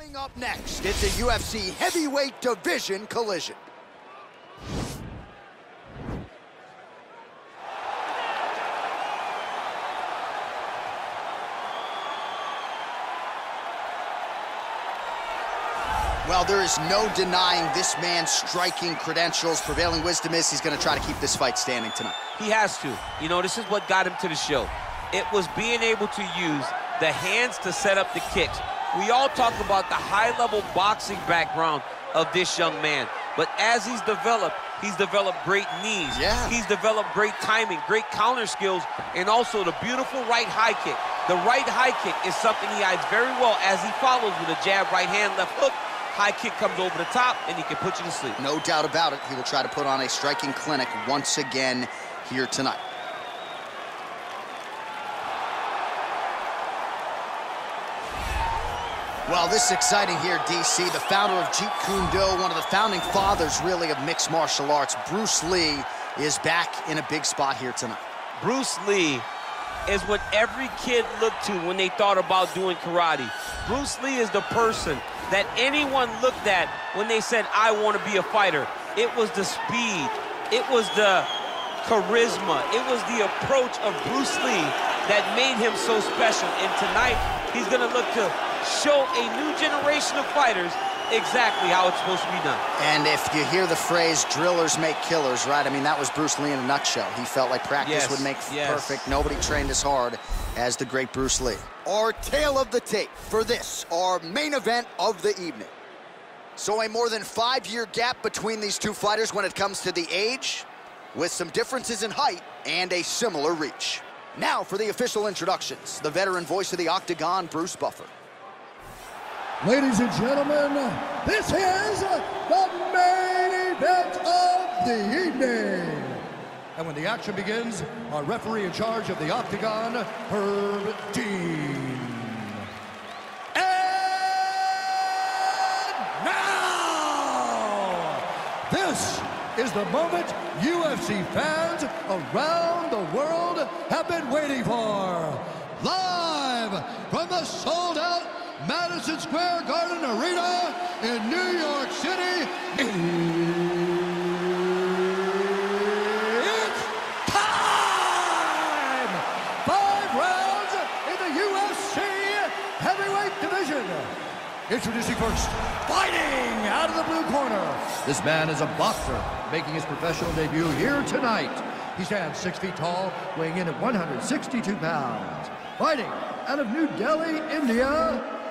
Coming up next, it's a UFC heavyweight division collision. Well, there is no denying this man's striking credentials. Prevailing wisdom is he's going to try to keep this fight standing tonight. He has to. You know, this is what got him to the show. It was being able to use the hands to set up the kicks. We all talk about the high-level boxing background of this young man. But as he's developed, he's developed great knees. Yeah. He's developed great timing, great counter skills, and also the beautiful right high kick. The right high kick is something he hides very well as he follows with a jab, right hand, left hook. High kick comes over the top, and he can put you to sleep. No doubt about it. He will try to put on a striking clinic once again here tonight. Well, this is exciting here, DC. The founder of Jeet Kune Do, one of the founding fathers, really, of mixed martial arts, Bruce Lee, is back in a big spot here tonight. Bruce Lee is what every kid looked to when they thought about doing karate. Bruce Lee is the person that anyone looked at when they said, I want to be a fighter. It was the speed. It was the charisma. It was the approach of Bruce Lee that made him so special. And tonight, he's going to look to show a new generation of fighters exactly how it's supposed to be done. And if you hear the phrase drillers make killers, right? I mean, that was Bruce Lee in a nutshell. He felt like practice Yes, would make yes. perfect. Nobody trained as hard as the great Bruce Lee. Our tale of the tape for this, our main event of the evening. So a more than five-year gap between these two fighters when it comes to the age, with some differences in height and a similar reach. Now for the official introductions, the veteran voice of the Octagon, Bruce Buffer. Ladies and gentlemen, this is the main event of the evening. And when the action begins, our referee in charge of the Octagon, Herb Dean. And now, this is the moment UFC fans around the world have been waiting for. Live from the sold-out Madison Square Garden Arena in New York City. It's time! Five rounds in the UFC heavyweight division. Introducing first, fighting out of the blue corner. This man is a boxer, making his professional debut here tonight. He stands six feet tall, weighing in at 162 pounds. Fighting out of New Delhi, India,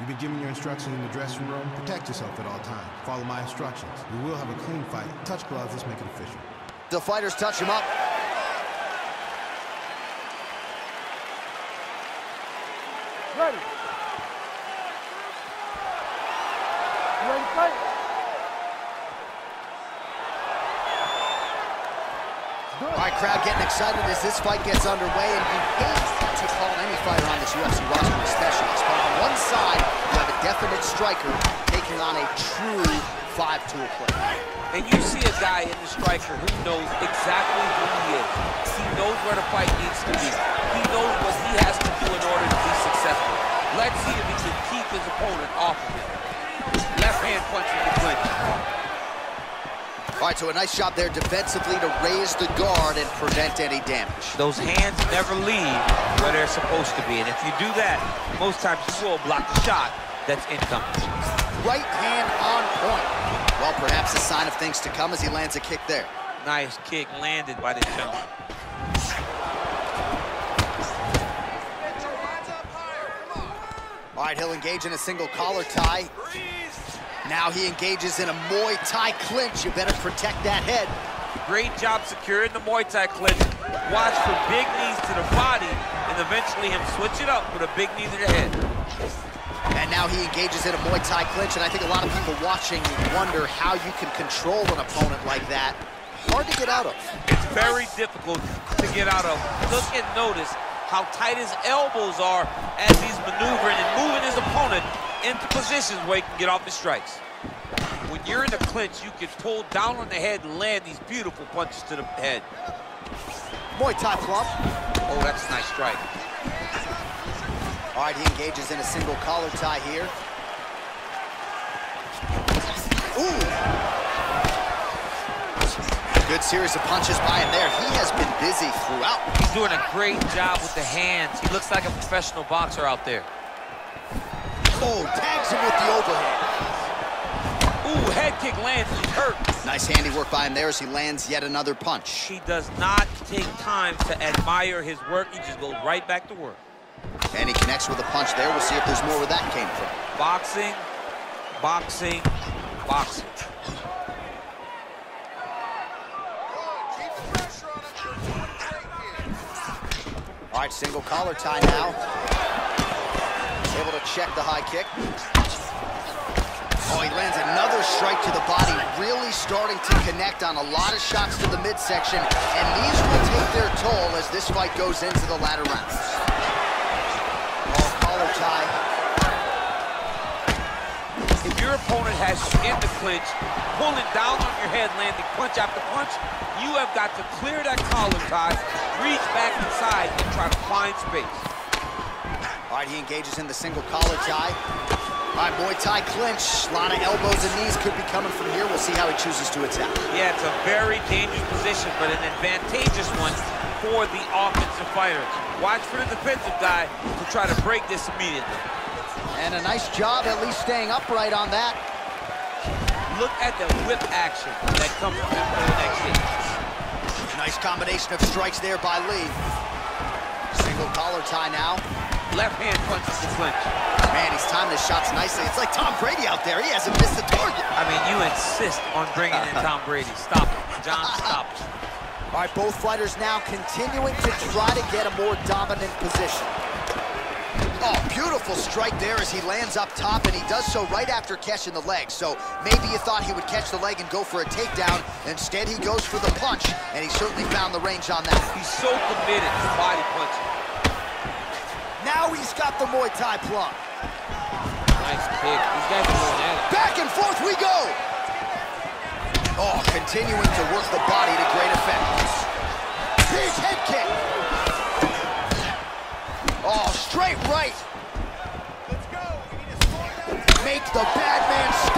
You've been given your instructions in the dressing room. Protect yourself at all times. Follow my instructions. We will have a clean fight. Touch gloves. Let's make it official. The fighters touch him up. Ready. You ready to fight? All right, crowd getting excited as this fight gets underway, and you on this UFC roster a specialist. But on one side, you have a definite striker taking on a true five-tool player. And you see a guy in the striker who knows exactly who he is. He knows where the fight needs to be. He knows what he has to do in order to be successful. Let's see if he can keep his opponent off of him. Left hand punch in the clinch. All right, so a nice job there defensively to raise the guard and prevent any damage. Those hands never leave where they're supposed to be. And if you do that, most times you will block the shot that's incoming. Right hand on point. Well, perhaps a sign of things to come as he lands a kick there. Nice kick landed by this gentleman. All right, he'll engage in a single collar tie. Now he engages in a Muay Thai clinch. You better protect that head. Great job securing the Muay Thai clinch. Watch for big knees to the body and eventually him switch it up with a big knee to the head. And now he engages in a Muay Thai clinch, and I think a lot of people watching wonder how you can control an opponent like that. Hard to get out of. It's very difficult to get out of. Look and notice how tight his elbows are as he's maneuvering and moving his opponent into positions where he can get off his strikes. When you're in a clinch, you can pull down on the head and land these beautiful punches to the head. Muay Thai plum. Oh, that's a nice strike. All right, he engages in a single collar tie here. Ooh. Good series of punches by him there. He has been busy throughout. He's doing a great job with the hands. He looks like a professional boxer out there. Oh, tags him with the overhand. Ooh, head kick lands. He's hurt. Nice handiwork by him there as he lands yet another punch. He does not take time to admire his work. He just goes right back to work. And he connects with a punch there. We'll see if there's more where that came from. Boxing, boxing, boxing. All right, single collar tie now. Able to check the high kick. Oh, he lands another strike to the body, really starting to connect on a lot of shots to the midsection, and these will take their toll as this fight goes into the latter rounds. Oh, collar tie. If your opponent has you in the clinch, pulling down on your head, landing punch after punch, you have got to clear that collar tie, reach back inside, and try to find space. All right, he engages in the single collar tie. All right, Muay Thai clinch. A lot of elbows and knees could be coming from here. We'll see how he chooses to attack. Yeah, it's a very dangerous position, but an advantageous one for the offensive fighter. Watch for the defensive guy to try to break this immediately. And a nice job at least staying upright on that. Look at the whip action that comes from him for the next hit. Nice combination of strikes there by Lee. Single collar tie now. Left hand punches the clinch. Man, he's timing his shots nicely. It's like Tom Brady out there. He hasn't missed a target. I mean, you insist on bringing in Tom Brady. Stop it. John, stop it. All right, both fighters now continuing to try to get a more dominant position. Oh, beautiful strike there as he lands up top, and he does so right after catching the leg. So maybe you thought he would catch the leg and go for a takedown. Instead, he goes for the punch, and he certainly found the range on that. He's so committed to body punching. Now he's got the Muay Thai plum. Nice kick. These guys are going at it. Back and forth we go. Oh, continuing to work the body to great effect. Big head kick. Oh, straight right. Let's go. Make the bad man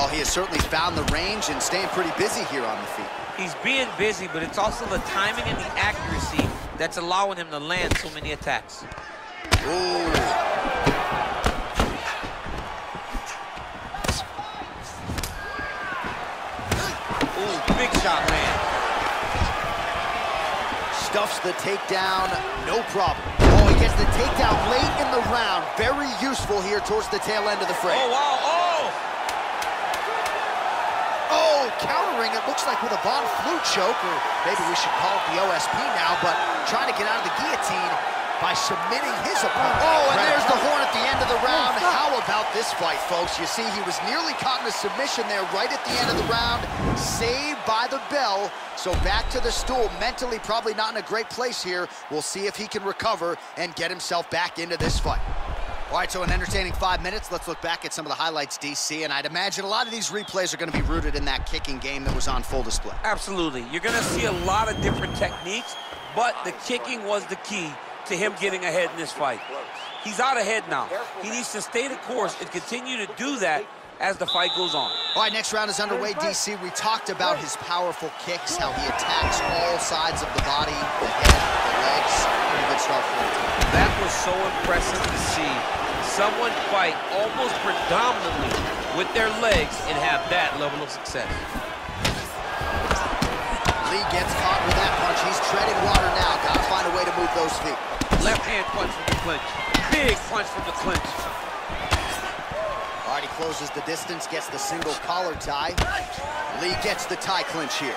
Well, he has certainly found the range and staying pretty busy here on the feet. He's being busy, but it's also the timing and the accuracy that's allowing him to land so many attacks. Ooh. Ooh, big shot land. Stuffs the takedown, no problem. Oh, he gets the takedown late in the round. Very useful here towards the tail end of the frame. Oh, wow, it looks like with a Von Flue choke, or maybe we should call it the OSP now, but trying to get out of the guillotine by submitting his opponent. Oh, and there's the horn at the end of the round. How about this fight, folks? You see, he was nearly caught in a submission there right at the end of the round, saved by the bell. So back to the stool, mentally probably not in a great place here. We'll see if he can recover and get himself back into this fight. All right, so an entertaining five minutes. Let's look back at some of the highlights, DC, and I'd imagine a lot of these replays are going to be rooted in that kicking game that was on full display. Absolutely. You're going to see a lot of different techniques, but the kicking was the key to him getting ahead in this fight. He's out ahead now. He needs to stay the course and continue to do that as the fight goes on. All right, next round is underway, DC. We talked about his powerful kicks, how he attacks all sides of the body, the head, the legs. Start. That was so impressive to see someone fight almost predominantly with their legs and have that level of success. Lee gets caught with that punch. He's treading water now. Got to find a way to move those those feet. Left hand punch from the clinch. Big punch from the clinch. All right, he closes the distance, gets the single collar tie. Lee gets the Thai clinch here.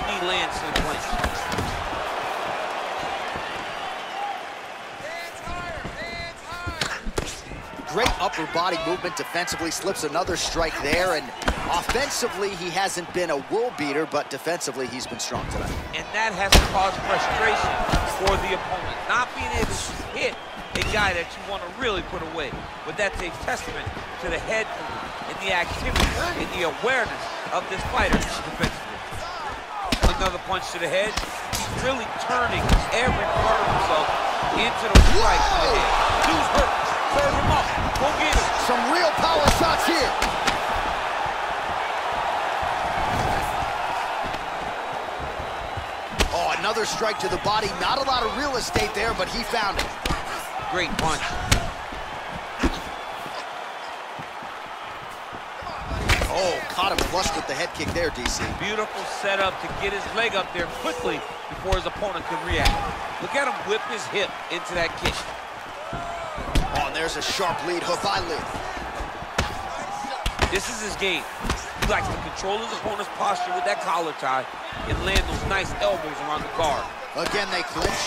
Knee lands to the clinch. Great upper body movement defensively, slips another strike there, and offensively, he hasn't been a world beater, but defensively, he's been strong tonight. And that has caused frustration for the opponent. Not being able to hit a guy that you want to really put away. But that's a testament to the head and the activity and the awareness of this fighter defensively. Another punch to the head. He's really turning every part of himself into the the head. Dude's hurt. Serve him up. Go get him. Some real power shots here. Oh, another strike to the body. Not a lot of real estate there, but he found it. Great punch. Him flush with the head kick there, DC. Beautiful setup to get his leg up there quickly before his opponent can react. Look at him whip his hip into that kick. Oh, and there's a sharp lead hook by Lee. This is his game. He likes to control his opponent's posture with that collar tie and land those nice elbows around the guard. Again, they clinch.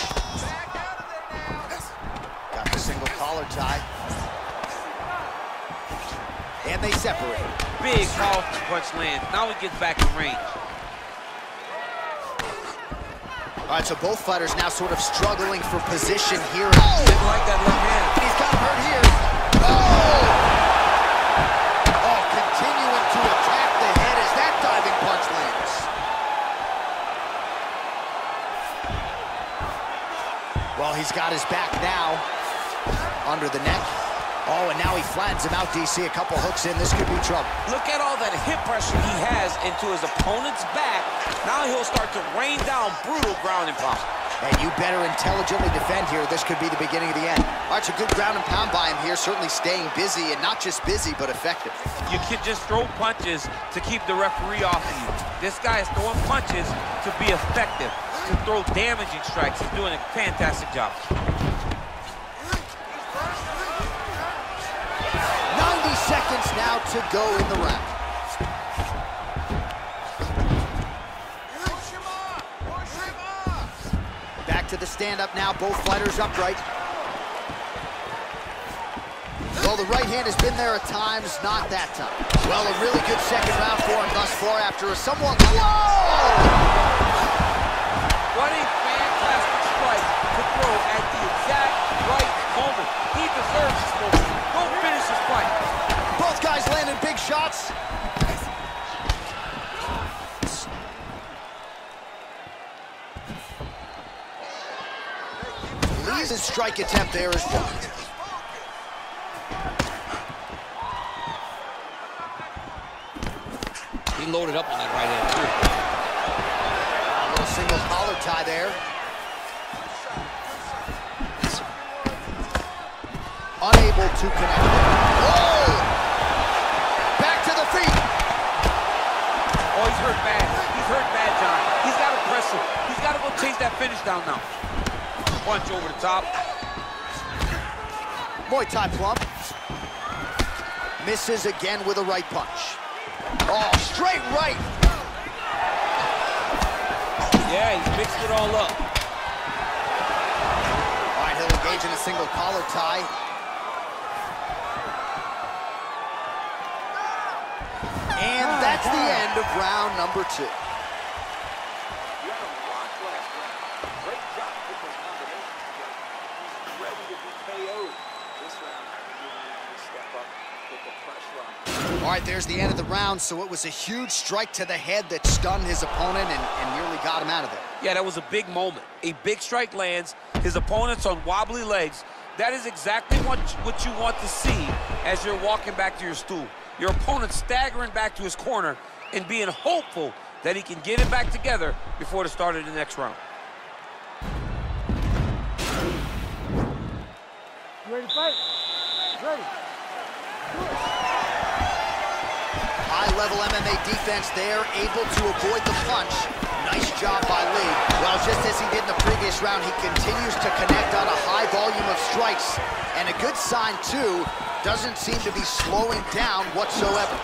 Got the single collar tie. And they separate. Big, powerful punch lands. Now he gets back in range. All right, so both fighters now sort of struggling for position here. Oh! Didn't like that left hand. He's got him hurt here. Oh! Oh, continuing to attack the head as that diving punch lands. Well, he's got his back now. Under the neck. Oh, and now he flattens him out, DC. A couple hooks in. This could be trouble. Look at all that hip pressure he has into his opponent's back. Now he'll start to rain down brutal ground and pound. And you better intelligently defend here. This could be the beginning of the end. All right, so good ground and pound by him here. Certainly staying busy, and not just busy, but effective. You can just throw punches to keep the referee off of you. This guy is throwing punches to be effective, to throw damaging strikes. He's doing a fantastic job. Seconds now to go in the round. Back to the stand-up now, both fighters upright. Well, the right hand has been there at times, not that time. Well, a really good second round for him thus far after a somewhat... Whoa! What a fantastic strike to throw at the exact right moment. He deserves this moment. Go finish this fight. Both guys landed big shots. Lee's strike attempt there is blocked. He loaded up on that right hand, too. A little single collar tie there. Unable to connect. Whoa! Back to the feet. Oh, he's hurt bad. He's hurt bad, John. He's got to press him. He's got to go chase that finish down now. Punch over the top. Muay Thai plum. Misses again with a right punch. Oh, straight right. Yeah, he's mixed it all up. All right, he'll engage in a single collar tie. And that's the ah. end of round number two. Great job putting those combinations together. All right, there's the end of the round, so it was a huge strike to the head that stunned his opponent and, and nearly got him out of there. Yeah, that was a big moment. A big strike lands, his opponent's on wobbly legs. That is exactly what, what you want to see as you're walking back to your stool. Your opponent staggering back to his corner and being hopeful that he can get it back together before the start of the next round. You ready to fight? Ready. High-level MMA defense there, able to avoid the punch. Nice job by Lee. Well, just as he did in the previous round, he continues to connect on a high volume of strikes. And a good sign, too, doesn't seem to be slowing down whatsoever.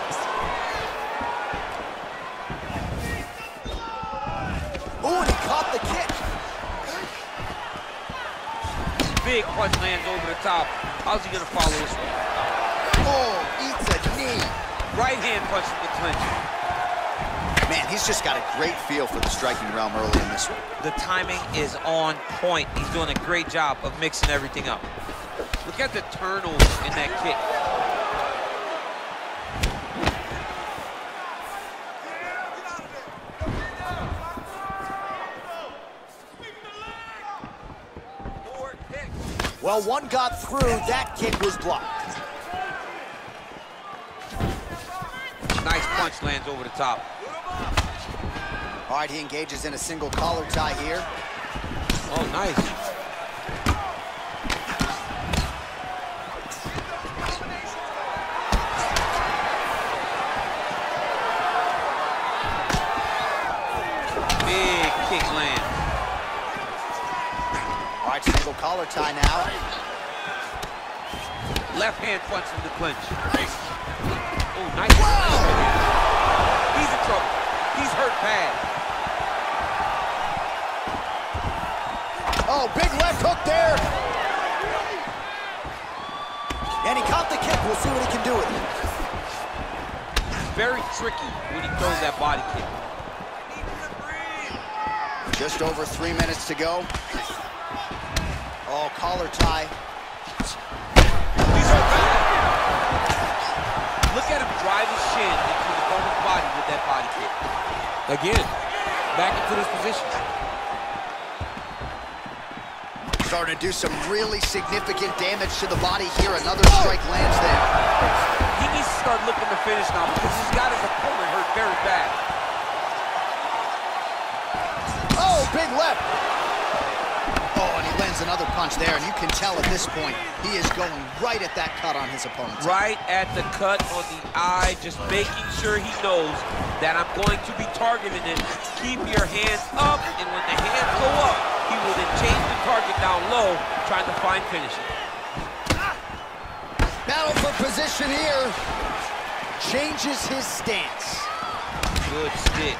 Oh, and he caught the kick. Big punch lands over the top. How's he gonna follow this one? Oh, eats a knee. Right hand punch to the clinch. Man, he's just got a great feel for the striking realm early in this one. The timing is on point. He's doing a great job of mixing everything up. Look at the turnover in that kick. Well, one got through. That kick was blocked. Nice punch lands over the top. All right, he engages in a single collar tie here. Oh, nice. Collar tie now. Left hand punch from the clinch. Oh, nice. hand. He's in trouble. He's hurt bad. Oh, big left hook there. And he caught the kick. We'll see what he can do with it. Very tricky when he throws that body kick. Just over three minutes to go. Oh, collar tie. He's hurt bad. Look at him drive his shin into the opponent's body with that body kick. Again, back into this position. Starting to do some really significant damage to the body here. Another strike lands there. He needs to start looking to finish now because he's got his opponent hurt very bad. Oh, big left. Oh, and he lands another punch there, and you can tell at this point, he is going right at that cut on his opponent. Right at the cut on the eye, just making sure he knows that I'm going to be targeting it. Keep your hands up, and when the hands go up, he will then change the target down low, trying to find finishing. Battle for position here. Changes his stance. Good stick.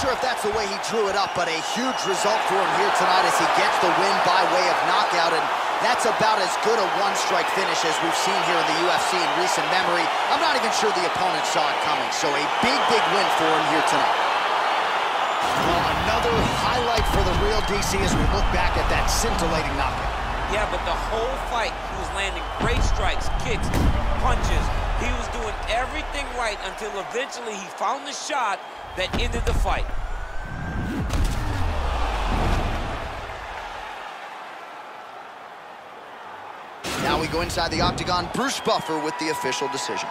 Sure if that's the way he drew it up, but a huge result for him here tonight as he gets the win by way of knockout, and that's about as good a one-strike finish as we've seen here in the UFC in recent memory. I'm not even sure the opponent saw it coming, so a big, big win for him here tonight. Well, another highlight for the real DC as we look back at that scintillating knockout. Yeah, but the whole fight, he was landing great strikes, kicks, punches. He was doing everything right until eventually he found the shot that ended the fight. Now we go inside the octagon. Bruce Buffer with the official decision.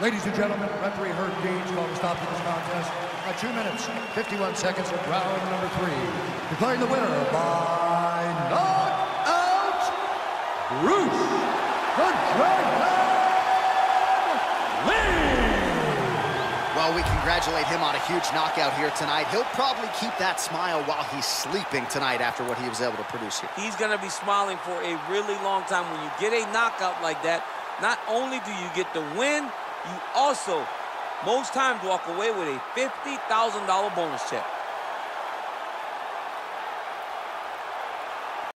Ladies and gentlemen, referee Herb Dean's called a stop to this contest at 2 minutes, 51 seconds of round number three. Declaring the winner by knockout, Bruce the Dragon Well, we congratulate him on a huge knockout here tonight. He'll probably keep that smile while he's sleeping tonight after what he was able to produce here. He's going to be smiling for a really long time. When you get a knockout like that, not only do you get the win, you also, most times, walk away with a $50,000 bonus check.